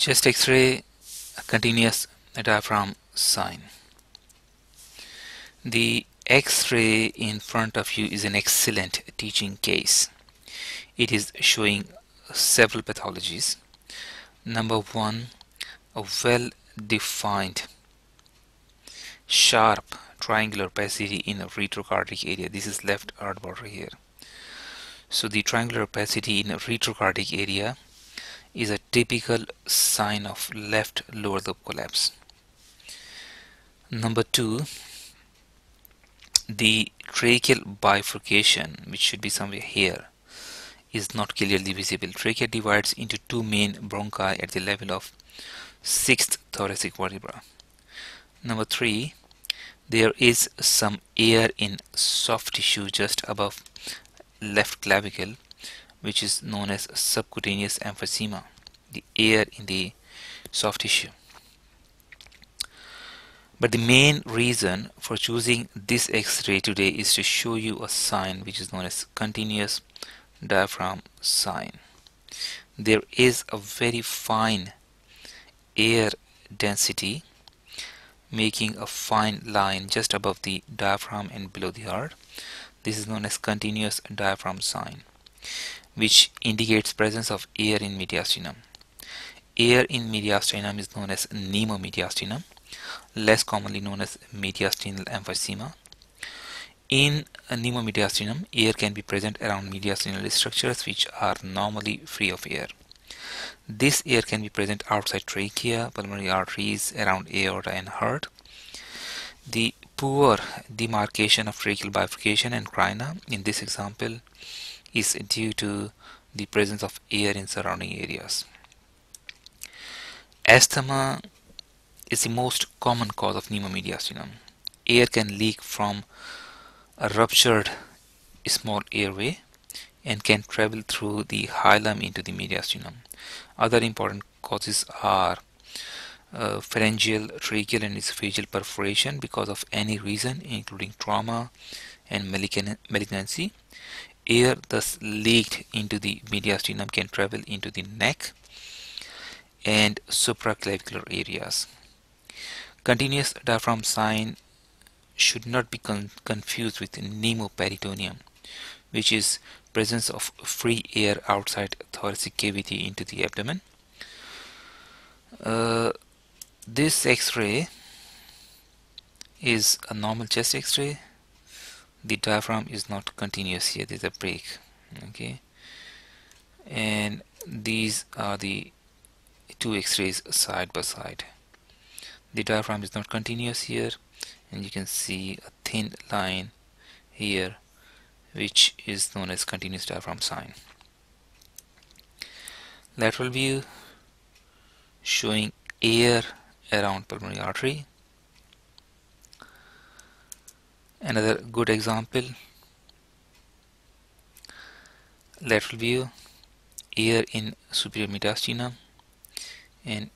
chest x-ray continuous diaphragm sign. The x-ray in front of you is an excellent teaching case. It is showing several pathologies. Number one a well defined sharp triangular opacity in a retrocardiac area. This is left heart border here. So the triangular opacity in a retrocardiac area is a typical sign of left lower lobe collapse. Number two, the tracheal bifurcation, which should be somewhere here, is not clearly visible. Trachea divides into two main bronchi at the level of sixth thoracic vertebra. Number three, there is some air in soft tissue just above left clavicle which is known as subcutaneous emphysema, the air in the soft tissue. But the main reason for choosing this X-ray today is to show you a sign which is known as continuous diaphragm sign. There is a very fine air density making a fine line just above the diaphragm and below the heart. This is known as continuous diaphragm sign which indicates presence of air in mediastinum. Air in mediastinum is known as pneumomediastinum, less commonly known as mediastinal emphysema. In pneumomediastinum, air can be present around mediastinal structures which are normally free of air. This air can be present outside trachea, pulmonary arteries, around aorta and heart. The poor demarcation of tracheal bifurcation and carina in this example is due to the presence of air in surrounding areas. Asthma is the most common cause of pneumomediastinum. Air can leak from a ruptured small airway and can travel through the hilum into the mediastinum. Other important causes are uh, pharyngeal, tracheal and esophageal perforation because of any reason including trauma and malignancy air thus leaked into the mediastinum can travel into the neck and supraclavicular areas. Continuous diaphragm sign should not be con confused with pneumoperitoneum, which is presence of free air outside thoracic cavity into the abdomen. Uh, this x-ray is a normal chest x-ray the diaphragm is not continuous here there's a break okay? And these are the two x-rays side by side. The diaphragm is not continuous here and you can see a thin line here which is known as continuous diaphragm sign. Lateral view showing air around pulmonary artery another good example. Lateral view. Air in superior mediastinum. And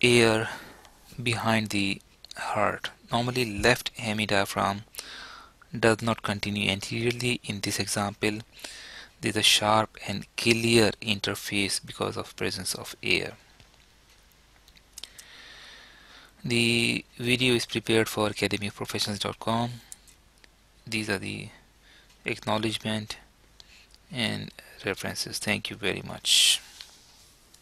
air behind the heart. Normally left hemidiaphragm does not continue anteriorly. In this example there is a sharp and clear interface because of presence of air the video is prepared for academyofprofessionals.com these are the acknowledgement and references. Thank you very much